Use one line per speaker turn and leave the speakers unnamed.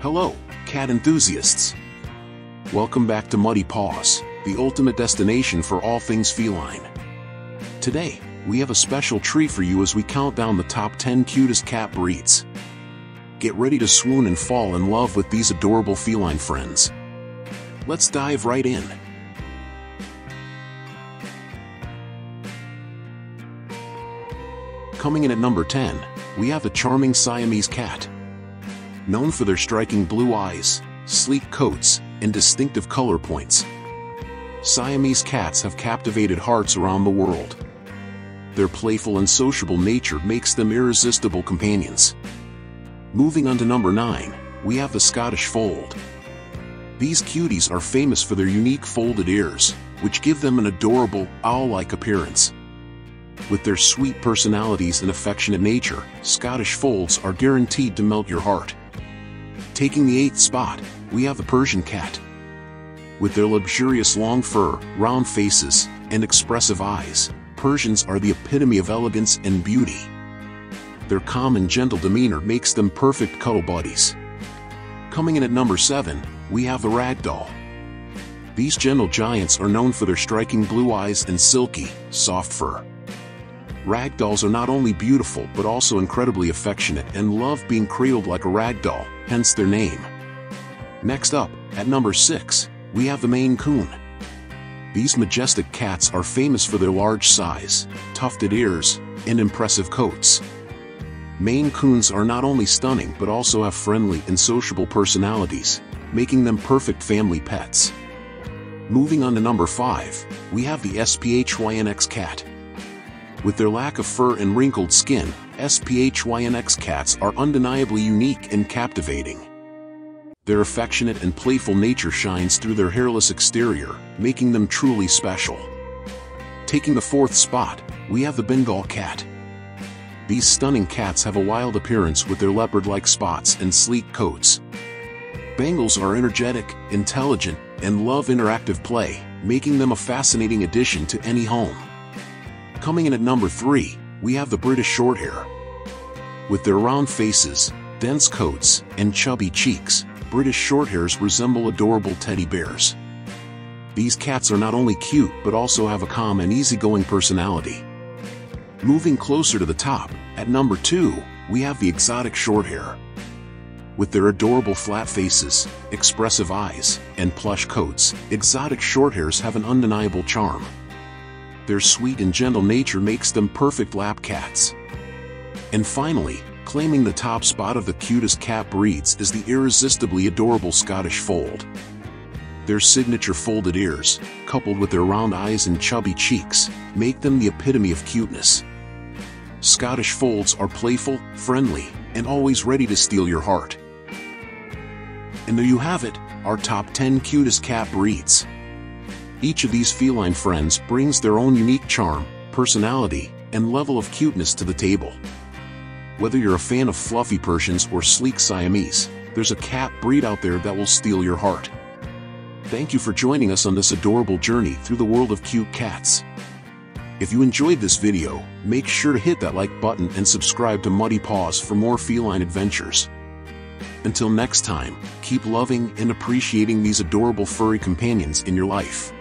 Hello, cat enthusiasts. Welcome back to Muddy Paws, the ultimate destination for all things feline. Today, we have a special treat for you as we count down the top 10 cutest cat breeds. Get ready to swoon and fall in love with these adorable feline friends. Let's dive right in. Coming in at number 10, we have the charming Siamese cat. Known for their striking blue eyes, sleek coats, and distinctive color points. Siamese cats have captivated hearts around the world. Their playful and sociable nature makes them irresistible companions. Moving on to number 9, we have the Scottish Fold. These cuties are famous for their unique folded ears, which give them an adorable, owl-like appearance. With their sweet personalities and affectionate nature, Scottish Folds are guaranteed to melt your heart. Taking the eighth spot, we have the Persian Cat. With their luxurious long fur, round faces, and expressive eyes, Persians are the epitome of elegance and beauty. Their calm and gentle demeanor makes them perfect cuddle buddies. Coming in at number 7, we have the Ragdoll. These gentle giants are known for their striking blue eyes and silky, soft fur. Ragdolls are not only beautiful but also incredibly affectionate and love being cradled like a ragdoll, hence their name. Next up, at number 6, we have the Maine Coon. These majestic cats are famous for their large size, tufted ears, and impressive coats. Maine Coons are not only stunning but also have friendly and sociable personalities, making them perfect family pets. Moving on to number 5, we have the SPHYNX cat. With their lack of fur and wrinkled skin, SPHYNX cats are undeniably unique and captivating. Their affectionate and playful nature shines through their hairless exterior, making them truly special. Taking the fourth spot, we have the Bengal cat. These stunning cats have a wild appearance with their leopard-like spots and sleek coats. Bengals are energetic, intelligent, and love interactive play, making them a fascinating addition to any home. Coming in at number 3, we have the British Shorthair. With their round faces, dense coats, and chubby cheeks, British Shorthairs resemble adorable teddy bears. These cats are not only cute but also have a calm and easygoing personality. Moving closer to the top, at number 2, we have the exotic Shorthair. With their adorable flat faces, expressive eyes, and plush coats, exotic Shorthairs have an undeniable charm. Their sweet and gentle nature makes them perfect lap cats. And finally, Claiming the top spot of the cutest cat breeds is the irresistibly adorable Scottish Fold. Their signature folded ears, coupled with their round eyes and chubby cheeks, make them the epitome of cuteness. Scottish Folds are playful, friendly, and always ready to steal your heart. And there you have it, our top 10 cutest cat breeds. Each of these feline friends brings their own unique charm, personality, and level of cuteness to the table. Whether you're a fan of fluffy Persians or sleek Siamese, there's a cat breed out there that will steal your heart. Thank you for joining us on this adorable journey through the world of cute cats. If you enjoyed this video, make sure to hit that like button and subscribe to Muddy Paws for more feline adventures. Until next time, keep loving and appreciating these adorable furry companions in your life.